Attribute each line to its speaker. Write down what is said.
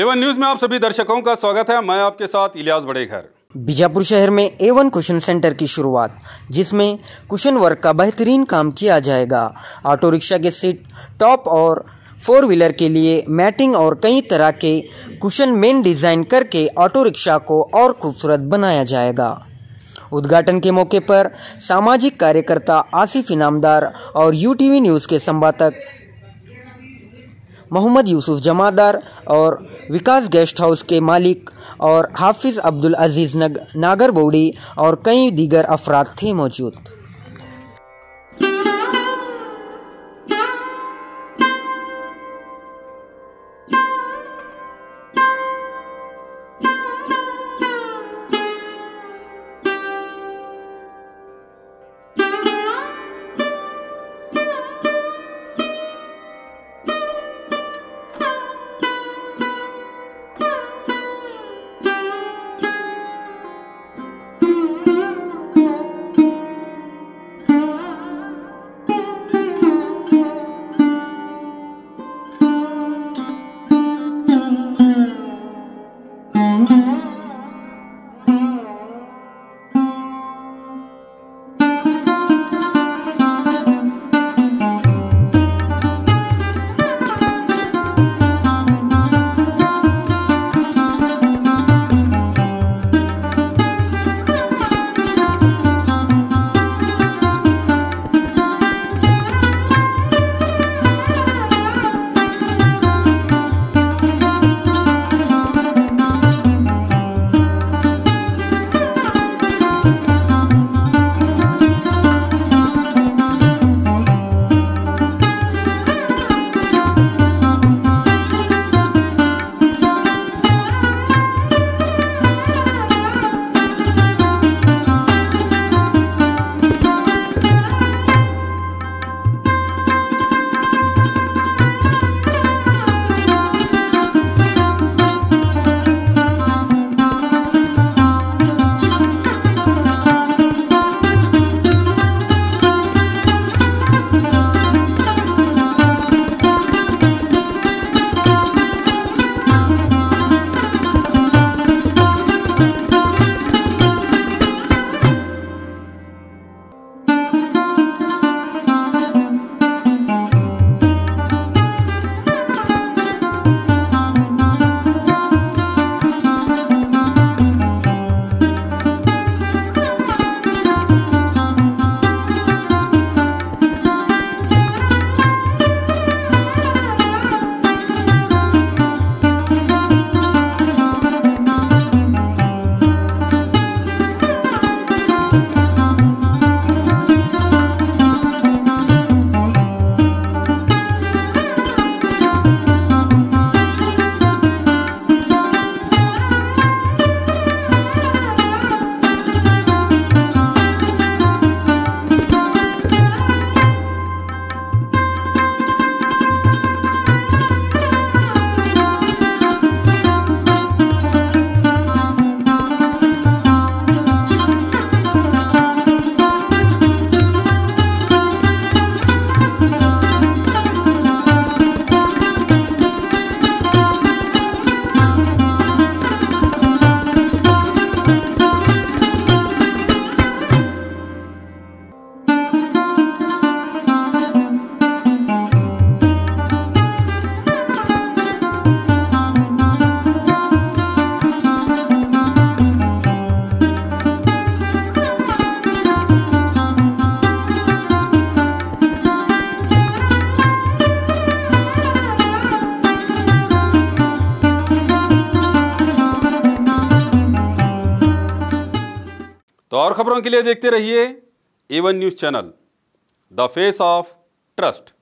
Speaker 1: Avon news में आप सभी दर्शकों का स्वागत है। मैं आपके साथ इलियास बड़ेघर।
Speaker 2: बीजापुर शहर में एवन कुशन सेंटर की शुरुआत, जिसमें कुशन वर्क का बेहतरीन काम किया जाएगा। ऑटो रिक्शा के सीट टॉप और फोर व्हीलर के लिए मैटिंग और कई तरह के कुशन मेन डिज़ाइन करके ऑटो रिक्शा को और खूबसूरत बनाया जाएगा। उद्घाटन के मौके पर सामाजिक कार्यकर्ता आसिफ इनामदार और यूटीवी न्यूज़ के संवादक मोहम्मद यूसुफ जमादार और विकास गेस्ट हाउस के मालिक और हाफिज़ अब्दुल अज़ीज़ नग नागर बौड़ी और कई दीगर अफराद थे मौजूद।
Speaker 1: तो और खबरों के लिए देखते रहिए Avon news channel the face of trust